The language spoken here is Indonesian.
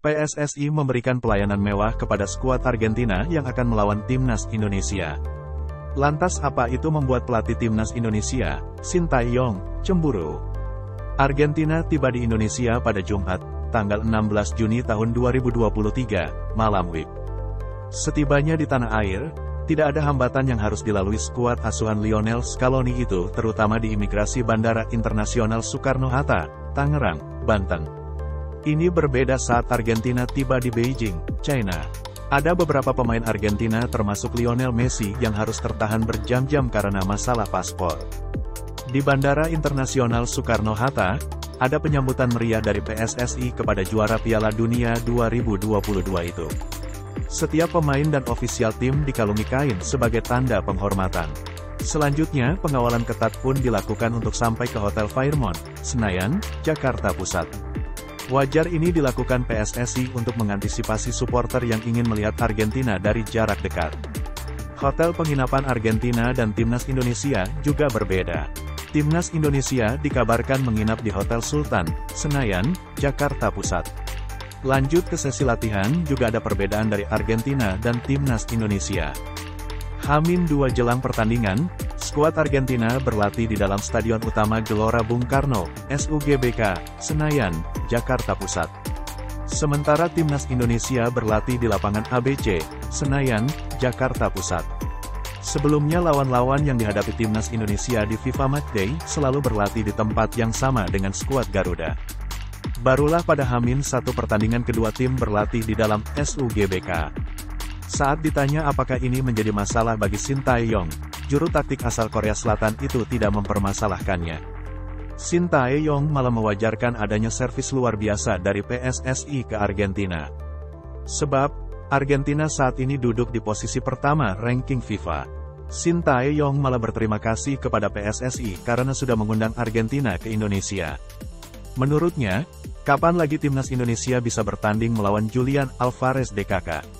PSSI memberikan pelayanan mewah kepada skuad Argentina yang akan melawan timnas Indonesia. Lantas apa itu membuat pelatih timnas Indonesia, Sintayong, cemburu? Argentina tiba di Indonesia pada Jumat, tanggal 16 Juni tahun 2023, malam WIB. Setibanya di tanah air, tidak ada hambatan yang harus dilalui skuad asuhan Lionel Scaloni itu terutama di imigrasi Bandara Internasional Soekarno-Hatta, Tangerang, Banten. Ini berbeda saat Argentina tiba di Beijing, China. Ada beberapa pemain Argentina termasuk Lionel Messi yang harus tertahan berjam-jam karena masalah paspor. Di Bandara Internasional Soekarno-Hatta, ada penyambutan meriah dari PSSI kepada juara Piala Dunia 2022 itu. Setiap pemain dan ofisial tim dikalungi kain sebagai tanda penghormatan. Selanjutnya, pengawalan ketat pun dilakukan untuk sampai ke Hotel Fairmont, Senayan, Jakarta Pusat. Wajar ini dilakukan PSSI untuk mengantisipasi supporter yang ingin melihat Argentina dari jarak dekat. Hotel penginapan Argentina dan Timnas Indonesia juga berbeda. Timnas Indonesia dikabarkan menginap di Hotel Sultan, Senayan, Jakarta Pusat. Lanjut ke sesi latihan, juga ada perbedaan dari Argentina dan Timnas Indonesia. Hamin dua jelang pertandingan, skuad Argentina berlatih di dalam Stadion Utama Gelora Bung Karno, SUGBK, Senayan, Jakarta Pusat. Sementara timnas Indonesia berlatih di lapangan ABC, Senayan, Jakarta Pusat. Sebelumnya lawan-lawan yang dihadapi timnas Indonesia di FIFA Matchday selalu berlatih di tempat yang sama dengan skuad Garuda. Barulah pada Hamin satu pertandingan kedua tim berlatih di dalam SUGBK. Saat ditanya apakah ini menjadi masalah bagi Shin Tae-yong, juru taktik asal Korea Selatan itu tidak mempermasalahkannya. Shin Tae-yong malah mewajarkan adanya servis luar biasa dari PSSI ke Argentina. Sebab, Argentina saat ini duduk di posisi pertama ranking FIFA. Shin Tae-yong malah berterima kasih kepada PSSI karena sudah mengundang Argentina ke Indonesia. Menurutnya, kapan lagi timnas Indonesia bisa bertanding melawan Julian Alvarez DKK?